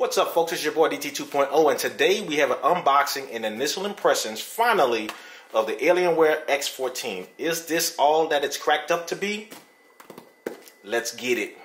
What's up, folks? It's your boy DT 2.0, and today we have an unboxing and initial impressions, finally, of the Alienware X14. Is this all that it's cracked up to be? Let's get it.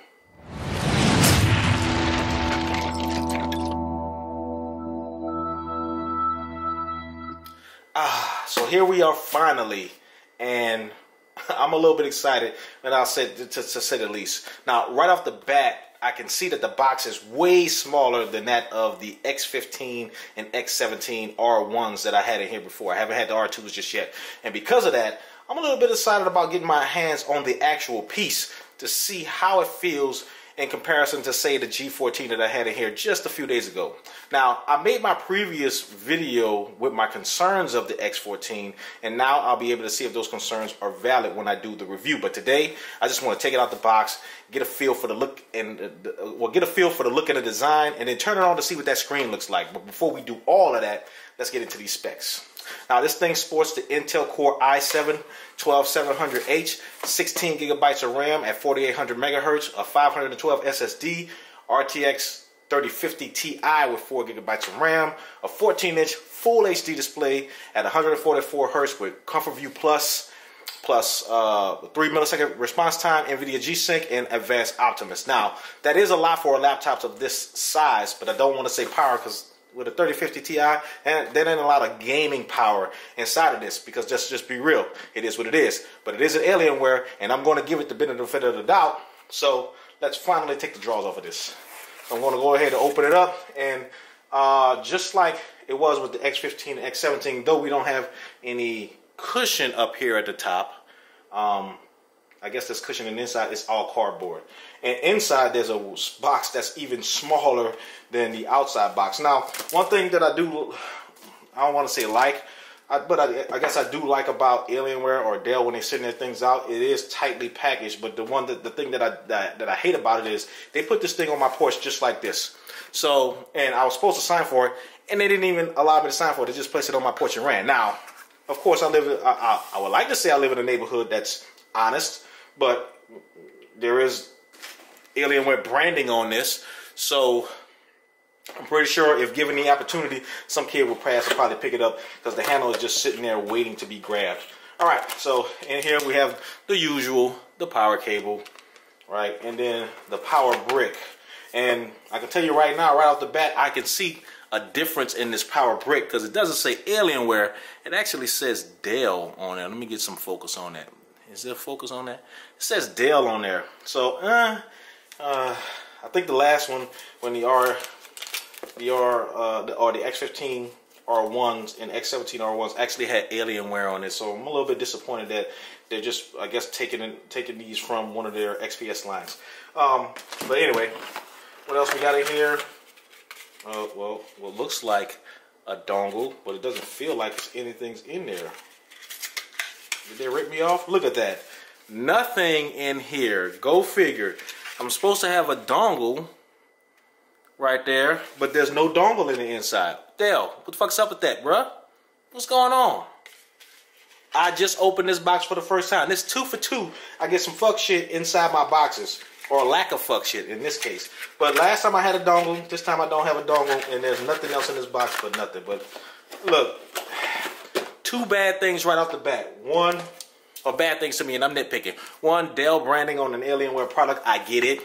Ah, so here we are finally, and I'm a little bit excited, and I'll say to, to, say the least. Now, right off the bat, I can see that the box is way smaller than that of the X15 and X17 R1s that I had in here before. I haven't had the R2s just yet. And because of that, I'm a little bit excited about getting my hands on the actual piece to see how it feels in comparison to say the G14 that I had in here just a few days ago. Now, I made my previous video with my concerns of the X14, and now I'll be able to see if those concerns are valid when I do the review. But today, I just want to take it out the box, get a feel for the look and uh, well, get a feel for the look and the design, and then turn it on to see what that screen looks like. But before we do all of that, let's get into these specs. Now this thing sports the Intel Core i7 12700H, 16 gigabytes of RAM at 4800 megahertz, a 512 SSD, RTX 3050 Ti with 4 gigabytes of RAM, a 14 inch full HD display at 144 hertz with ComfortView Plus, plus uh, 3 millisecond response time, NVIDIA G-Sync, and Advanced Optimus. Now, that is a lot for a laptop of this size, but I don't want to say power because with a 3050 Ti, and there ain't a lot of gaming power inside of this because just just be real, it is what it is. But it is an Alienware, and I'm going to give it the benefit of the doubt. So let's finally take the drawers off of this. So I'm going to go ahead and open it up, and uh, just like it was with the X15 and X17, though we don't have any cushion up here at the top. Um, I guess this cushion and inside is all cardboard. And inside there's a box that's even smaller than the outside box. Now, one thing that I do, I don't want to say like, I, but I, I, guess I do like about Alienware or Dell when they send their things out. It is tightly packaged, but the one that the thing that I that, that I hate about it is they put this thing on my porch just like this. So, and I was supposed to sign for it, and they didn't even allow me to sign for it. They just placed it on my porch and ran. Now, of course, I live. I, I, I would like to say I live in a neighborhood that's honest, but there is Alienware branding on this, so I'm pretty sure if given the opportunity, some kid will pass and probably pick it up because the handle is just sitting there waiting to be grabbed. All right, so in here we have the usual, the power cable, right, and then the power brick. And I can tell you right now, right off the bat, I can see a difference in this power brick because it doesn't say Alienware. It actually says Dell on it. Let me get some focus on that. Is there focus on that? It says Dell on there. So, uh, uh, I think the last one when the R the R uh, the, or the X15 R1s and X17 R1s actually had Alienware on it, so I'm a little bit disappointed that they're just, I guess, taking taking these from one of their XPS lines. Um, but anyway, what else we got in here? Uh, well, what looks like a dongle, but it doesn't feel like anything's in there. Did they rip me off? Look at that. Nothing in here. Go figure. I'm supposed to have a dongle right there, but there's no dongle in the inside. Dell, what the fuck's up with that, bruh? What's going on? I just opened this box for the first time. This two for two. I get some fuck shit inside my boxes. Or lack of fuck shit in this case. But last time I had a dongle, this time I don't have a dongle, and there's nothing else in this box but nothing. But look, two bad things right off the bat. One, or bad things to me, and I'm nitpicking. One, Dell branding on an Alienware product. I get it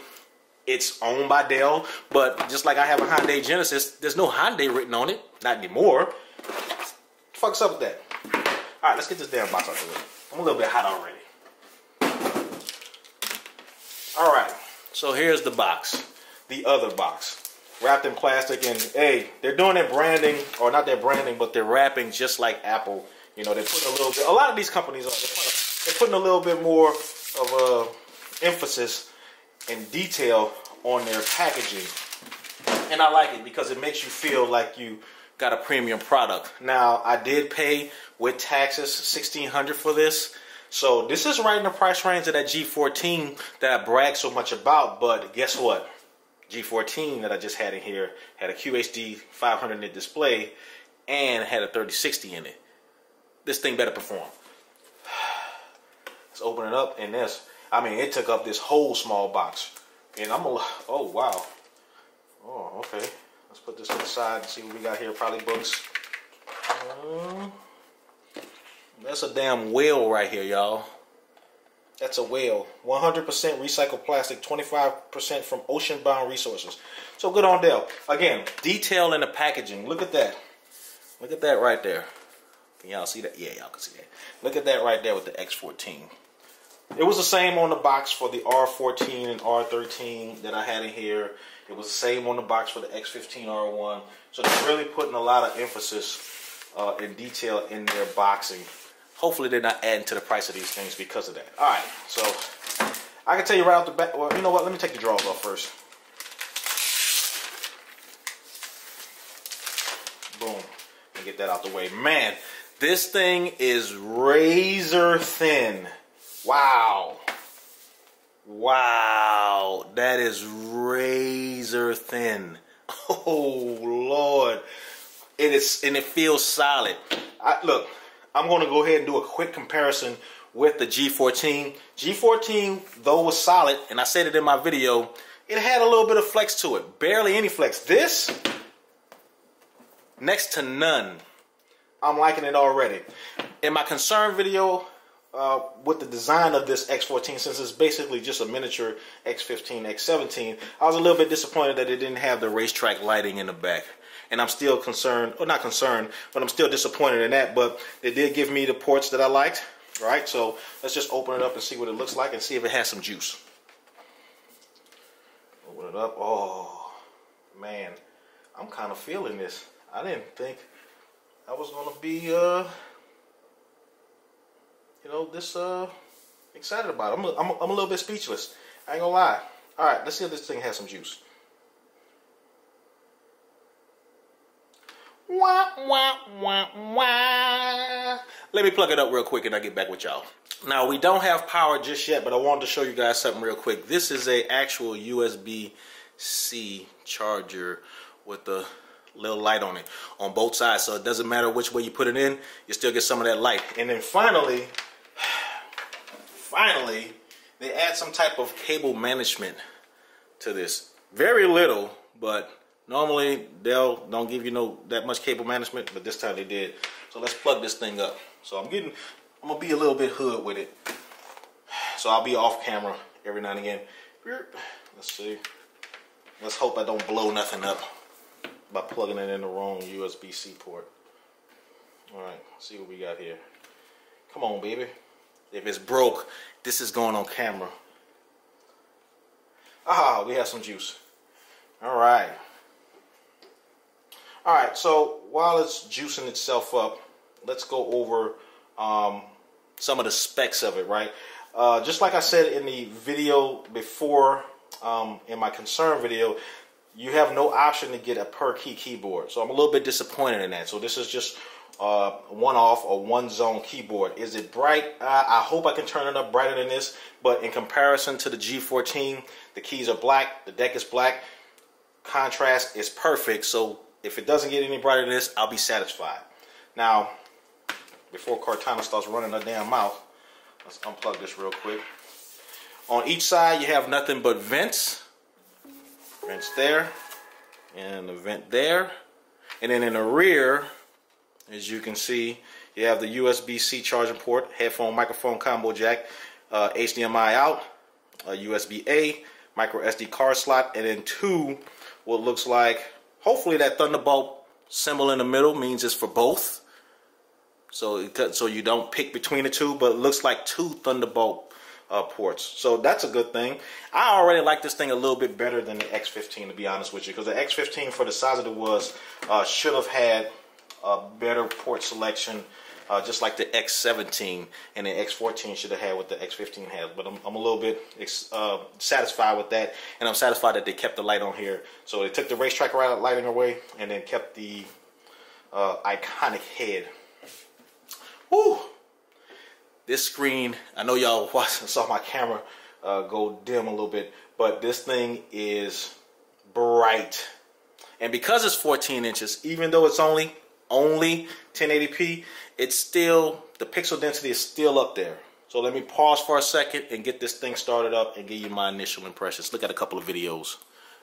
it's owned by Dell, but just like I have a Hyundai Genesis, there's no Hyundai written on it. Not anymore. Fuck's up with that? All right, let's get this damn box out the way. I'm a little bit hot already. All right, so here's the box, the other box, wrapped in plastic. And hey, they're doing their branding, or not their branding, but they're wrapping just like Apple. You know, they're putting a little bit. A lot of these companies are. They're putting a little bit more of a emphasis and detail on their packaging. And I like it because it makes you feel like you got a premium product. Now, I did pay with taxes 1600 for this. So this is right in the price range of that G14 that I brag so much about. But guess what? G14 that I just had in here had a QHD 500 nit display and had a 3060 in it. This thing better perform. Let's open it up and this I mean, it took up this whole small box. And I'm a, oh, wow. Oh, okay. Let's put this to the side and see what we got here. Probably books. Uh, that's a damn whale right here, y'all. That's a whale. 100% recycled plastic, 25% from ocean-bound resources. So good on Dell. Again, detail in the packaging. Look at that. Look at that right there. Can y'all see that? Yeah, y'all can see that. Look at that right there with the X14. It was the same on the box for the R14 and R13 that I had in here. It was the same on the box for the X15 R1. So they're really putting a lot of emphasis uh, and detail in their boxing. Hopefully they're not adding to the price of these things because of that. All right, so I can tell you right off the bat. Well, you know what? Let me take the drawers off first. Boom. And get that out the way. Man, this thing is razor thin. Wow. Wow. That is razor thin. Oh Lord. It is and it feels solid. I, look, I'm going to go ahead and do a quick comparison with the G14. G14, though was solid, and I said it in my video, it had a little bit of flex to it. Barely any flex. This, next to none. I'm liking it already. In my concern video uh, with the design of this X14, since it's basically just a miniature X15, X17, I was a little bit disappointed that it didn't have the racetrack lighting in the back and I'm still concerned, or not concerned, but I'm still disappointed in that. But they did give me the ports that I liked, right? So let's just open it up and see what it looks like and see if it has some juice. Open it up. Oh, man, I'm kind of feeling this. I didn't think I was gonna be, uh, you know, this uh, excited about it. I'm, a, I'm, a, I'm a little bit speechless. I ain't gonna lie. All right, let's see if this thing has some juice. Wah, wah, wah, wah. Let me plug it up real quick and I'll get back with y'all. Now, we don't have power just yet, but I wanted to show you guys something real quick. This is a actual USB-C charger with the little light on it on both sides. So it doesn't matter which way you put it in, you still get some of that light. And then finally, finally, they add some type of cable management to this. Very little, but Normally, Dell don't give you no that much cable management, but this time they did. So let's plug this thing up. So I'm getting, I'm gonna be a little bit hood with it. So I'll be off camera every now and again. Let's see. Let's hope I don't blow nothing up by plugging it in the wrong USB-C port. All right, see what we got here. Come on, baby. If it's broke, this is going on camera. Ah, we have some juice. All right. All right, so while it's juicing itself up, let's go over um, some of the specs of it, right? Uh, just like I said in the video before, um, in my concern video, you have no option to get a per key keyboard. So I'm a little bit disappointed in that. So this is just uh, one off or one zone keyboard. Is it bright? Uh, I hope I can turn it up brighter than this, but in comparison to the G14, the keys are black, the deck is black, contrast is perfect. So if it doesn't get any brighter than this, I'll be satisfied. Now, before Cortana starts running her damn mouth, let's unplug this real quick. On each side, you have nothing but vents. Vents there, and a vent there. And then in the rear, as you can see, you have the USB-C charging port, headphone, microphone combo jack, uh, HDMI out, USB-A, micro SD card slot, and then two what looks like Hopefully that Thunderbolt symbol in the middle means it's for both. So, so you don't pick between the two, but it looks like two Thunderbolt uh, ports. So that's a good thing. I already like this thing a little bit better than the X15, to be honest with you, because the X15, for the size of it was, uh, should have had a better port selection uh, just like the X17 and the X14 should have had what the X15 has. But I'm, I'm a little bit uh, satisfied with that, and I'm satisfied that they kept the light on here. So they took the racetrack lighting away and then kept the uh, iconic head. Woo! This screen, I know y'all saw my camera uh, go dim a little bit, but this thing is bright. And because it's 14 inches, even though it's only only 1080p, it's still, the pixel density is still up there. So let me pause for a second and get this thing started up and give you my initial impressions. Look at a couple of videos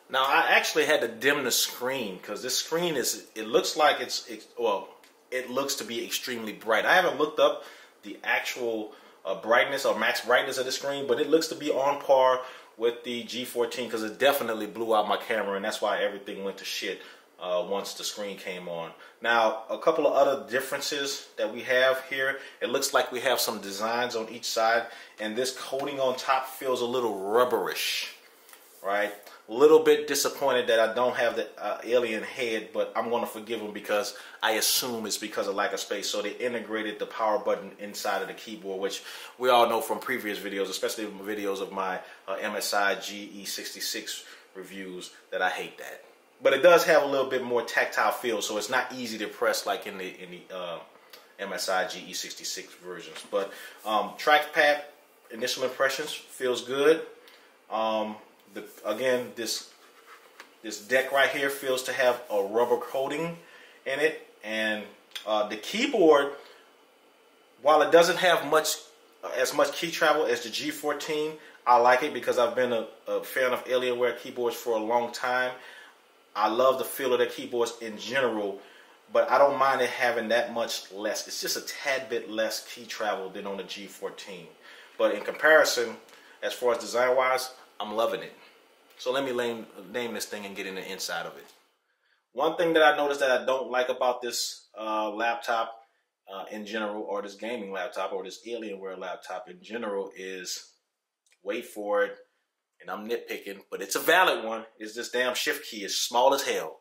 Now I actually had to dim the screen because this screen is it looks like it's, well it looks to be extremely bright. I haven't looked up the actual uh, brightness or max brightness of the screen, but it looks to be on par with the G14 because it definitely blew out my camera, and that's why everything went to shit uh, once the screen came on. Now, a couple of other differences that we have here. It looks like we have some designs on each side, and this coating on top feels a little rubberish, right? A little bit disappointed that I don't have the uh, alien head, but I'm going to forgive them because I assume it's because of lack of space. So they integrated the power button inside of the keyboard, which we all know from previous videos, especially videos of my uh, MSI GE66 reviews, that I hate that but it does have a little bit more tactile feel, so it's not easy to press like in the in the uh, MSI GE66 versions. But um, trackpad initial impressions feels good. Um, the, again, this this deck right here feels to have a rubber coating in it, and uh, the keyboard, while it doesn't have much as much key travel as the G14, I like it because I've been a, a fan of Alienware keyboards for a long time. I love the feel of the keyboards in general, but I don't mind it having that much less. It's just a tad bit less key travel than on the G14. But in comparison, as far as design wise, I'm loving it. So let me name, name this thing and get in the inside of it. One thing that I noticed that I don't like about this uh, laptop uh, in general, or this gaming laptop, or this Alienware laptop in general, is wait for it and I'm nitpicking, but it's a valid one, is this damn shift key is small as hell.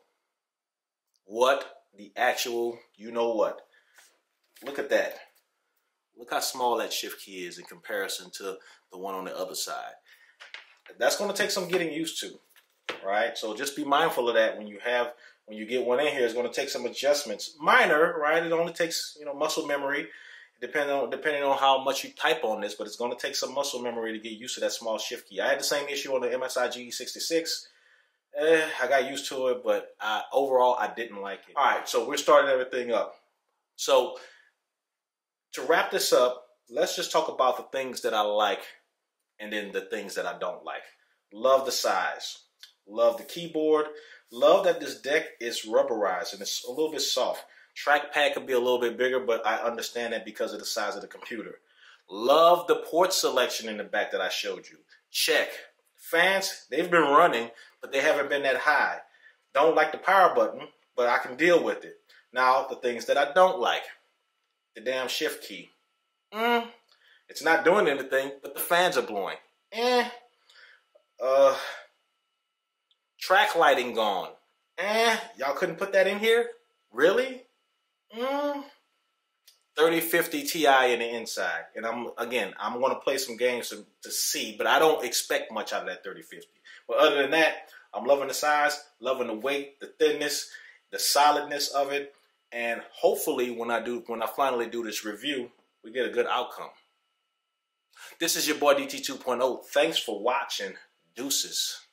What the actual, you know what? Look at that. Look how small that shift key is in comparison to the one on the other side. That's going to take some getting used to, right? So just be mindful of that when you have, when you get one in here, it's going to take some adjustments. Minor, right? It only takes, you know, muscle memory depending on depending on how much you type on this, but it's going to take some muscle memory to get used to that small shift key. I had the same issue on the MSI GE66. Eh, I got used to it, but I, overall, I didn't like it. All right, so we're starting everything up. So to wrap this up, let's just talk about the things that I like and then the things that I don't like. Love the size. Love the keyboard. Love that this deck is rubberized and it's a little bit soft. Trackpad could be a little bit bigger, but I understand that because of the size of the computer. Love the port selection in the back that I showed you. Check. Fans, they've been running, but they haven't been that high. Don't like the power button, but I can deal with it. Now, the things that I don't like. The damn shift key. Mm, it's not doing anything, but the fans are blowing. Eh. Uh, track lighting gone. Eh, y'all couldn't put that in here? Really? Mm, 3050 Ti in the inside. And I'm again, I'm going to play some games to, to see, but I don't expect much out of that 3050. But other than that, I'm loving the size, loving the weight, the thinness, the solidness of it, and hopefully when I do when I finally do this review, we get a good outcome. This is your boy DT 2.0. Thanks for watching. Deuces.